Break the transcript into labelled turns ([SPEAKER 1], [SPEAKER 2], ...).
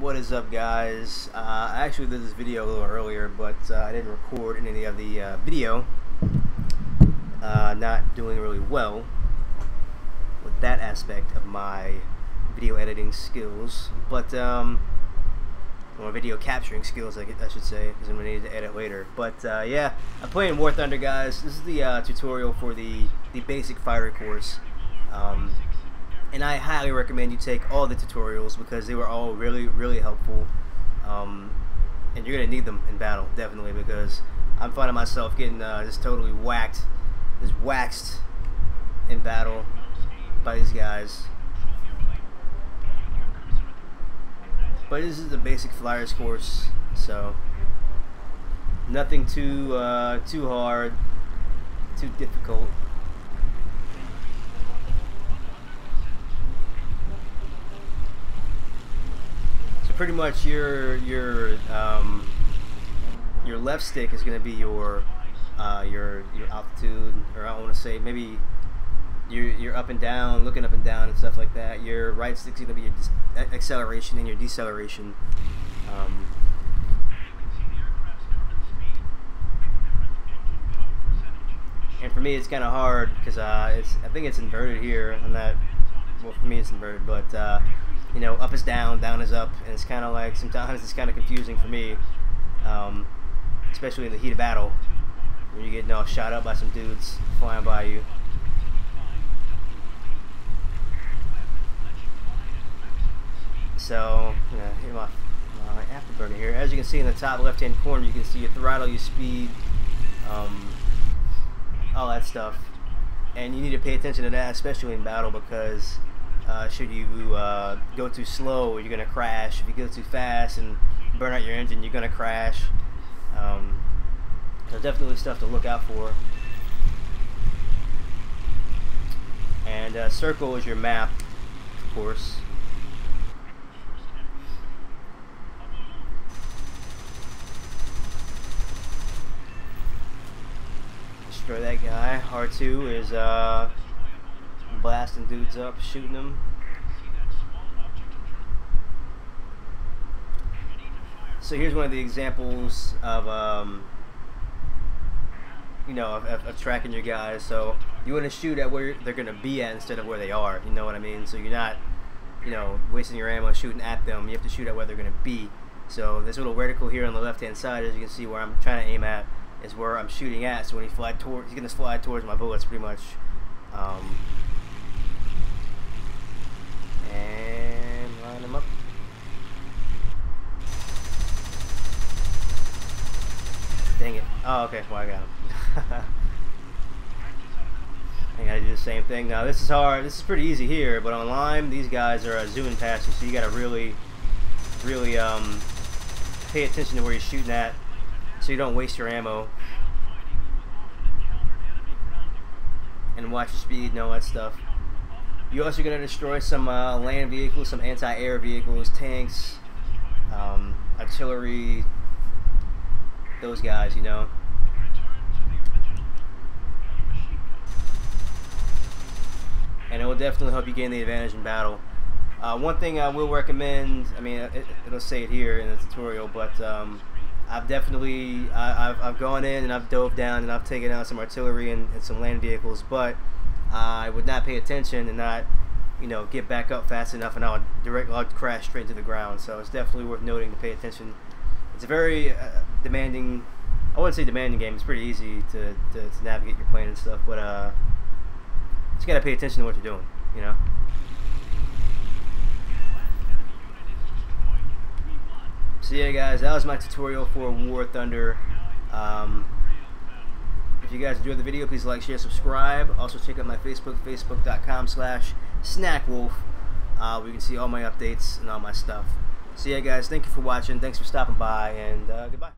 [SPEAKER 1] What is up guys? Uh, I actually did this video a little earlier but uh, I didn't record any of the uh, video. Uh, not doing really well with that aspect of my video editing skills but um, or video capturing skills I, I should say because I'm to need to edit later. But uh, yeah, I'm playing War Thunder guys. This is the uh, tutorial for the, the basic fire course. Um, and I highly recommend you take all the tutorials because they were all really really helpful. Um, and you're gonna need them in battle definitely because I'm finding myself getting uh, just totally whacked just waxed in battle by these guys. But this is the basic flyers course so nothing too uh, too hard too difficult pretty much your your um, your left stick is going to be your uh, your your altitude, or I want to say maybe your your up and down, looking up and down and stuff like that. Your right stick is going to be your acceleration and your deceleration. Um, and for me, it's kind of hard because uh, it's I think it's inverted here on that. Well, for me, it's inverted, but uh, you know, up is down, down is up, and it's kind of like sometimes it's kind of confusing for me, um, especially in the heat of battle when you get you know, shot up by some dudes flying by you. So, yeah, my, my afterburner here. As you can see in the top left-hand corner, you can see your throttle, your speed, um, all that stuff. And you need to pay attention to that, especially in battle, because uh, should you uh, go too slow, you're gonna crash. If you go too fast and burn out your engine, you're gonna crash. Um, definitely stuff to look out for. And uh, circle is your map, of course. Destroy that guy. R2 is uh, blasting dudes up, shooting them. So here's one of the examples of, um, you know, of, of, of, tracking your guys. So you want to shoot at where they're going to be at instead of where they are. You know what I mean? So you're not, you know, wasting your ammo shooting at them. You have to shoot at where they're going to be. So this little vertical here on the left-hand side, as you can see, where I'm trying to aim at, is where I'm shooting at. So when he fly towards, he's going to fly towards my bullets, pretty much. Um, and line them up. Dang it. Oh, okay. Well, I got him. I gotta do the same thing. Now, this is hard. This is pretty easy here, but on Lime, these guys are uh, zooming past you, so you gotta really, really um, pay attention to where you're shooting at so you don't waste your ammo. And watch your speed and all that stuff. You're also going to destroy some uh, land vehicles, some anti-air vehicles, tanks, um, artillery, those guys, you know. And it will definitely help you gain the advantage in battle. Uh, one thing I will recommend, I mean, it, will say it here in the tutorial, but um, I've definitely, I, have I've gone in and I've dove down and I've taken out some artillery and, and some land vehicles, but I would not pay attention and not, you know, get back up fast enough, and I would direct I'd crash straight to the ground. So it's definitely worth noting to pay attention. It's a very uh, demanding. I wouldn't say demanding game. It's pretty easy to, to, to navigate your plane and stuff, but uh, just gotta pay attention to what you're doing. You know. So yeah, guys, that was my tutorial for War Thunder. Um, if you guys enjoyed the video, please like, share, subscribe. Also check out my Facebook, facebook.com slash snackwolf, uh, where you can see all my updates and all my stuff. So yeah, guys, thank you for watching. Thanks for stopping by, and uh, goodbye.